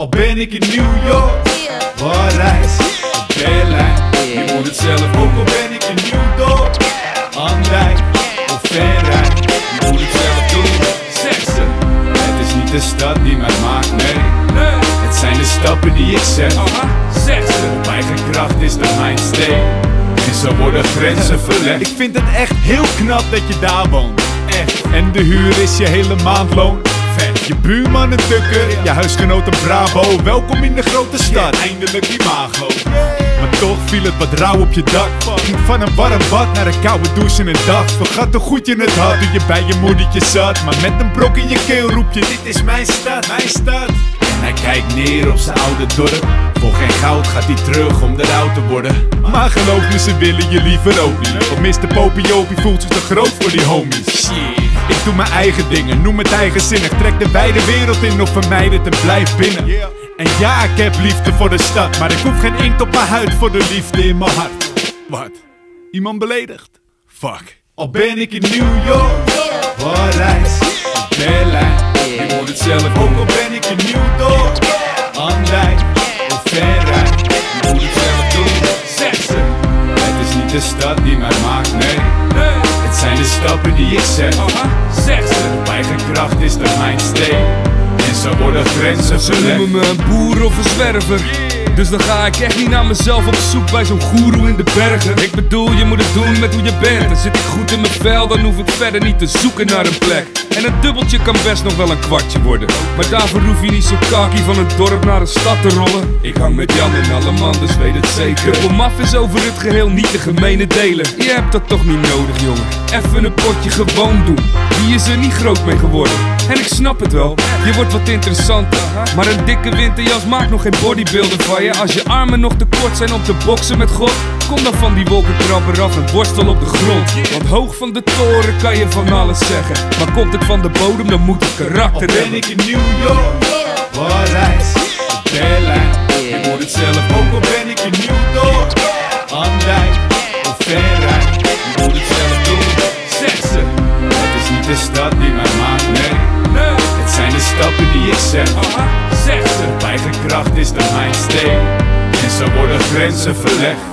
ik in New York, Parijs, Berlijn. Je moet het zelf ook al ben ik in New York, Andijk of Verrijn. Je moet het zelf doen, ze. Het is niet de stad die mij maakt, nee. Het zijn de stappen die ik zet. Ze, op eigen kracht is de mijn steen. En zo worden grenzen verlegd. Ik vind het echt heel knap dat je daar woont. Echt. En de huur is je hele maandloon. Je buurman een tukker, je huisgenoot een bravo. Welkom in de grote stad. Eindelijk imago. Maar toch viel het wat rauw op je dak. Ging van een warm bad naar een koude douche in een dag. Vergat hoe goed je het had toen je bij je moedertje zat. Maar met een brok in je keel roep je: Dit is mijn stad, mijn stad. Hij kijkt neer op zijn oude dorp. Voor geen goud gaat hij terug om er oud te worden. Maar geloof me, ze willen je liever ook niet. Want Mr. Popiopie voelt zich te groot voor die homies. Shit. Ik doe mijn eigen dingen, noem het eigenzinnig. Trek de wijde wereld in of vermijd het en blijf binnen. En ja, ik heb liefde voor de stad, maar ik hoef geen inkt op mijn huid voor de liefde in mijn hart. Wat? Iemand beledigd? Fuck. Al ben ik in New York, Parijs, Berlijn. Die ik zet. Zeg ze, op eigen kracht is de mijn steen. En zo worden grenzen Ze verlegd. noemen me een boer of een zwerver. Dus dan ga ik echt niet naar mezelf op zoek bij zo'n goeroe in de bergen. Ik bedoel, je moet het doen met hoe je bent. En zit ik goed in mijn vel, dan hoef ik verder niet te zoeken naar een plek. En een dubbeltje kan best nog wel een kwartje worden. Maar daarvoor hoef je niet zo kaki van een dorp naar een stad te rollen. Ik hang met Jan en alle man, dus weet het zeker. Dubbel maf is over het geheel niet de gemene delen. Je hebt dat toch niet nodig, jongen. Even een potje gewoon doen. Wie is er niet groot mee geworden? En ik snap het wel, je wordt wat interessanter. Maar een dikke winterjas maakt nog geen bodybuilder van je. Als je armen nog te kort zijn om te boksen met God, kom dan van die wolkenkrabber af en worstel op de grond. Want hoog van de toren kan je van alles zeggen. Maar komt het van de bodem, dan moet het Al karakter ben hebben. ik in New York, Parijs, Berlijn. Je moet het zelf ook al ben ik in New York, Andijk of Verrijn. Je moet het zelf doen, ze. Het is niet de stad die mij maakt, nee. Het zijn de stappen die ik zet. Zeg ze, op eigen kracht is de mijn steen. En zo worden grenzen verlegd.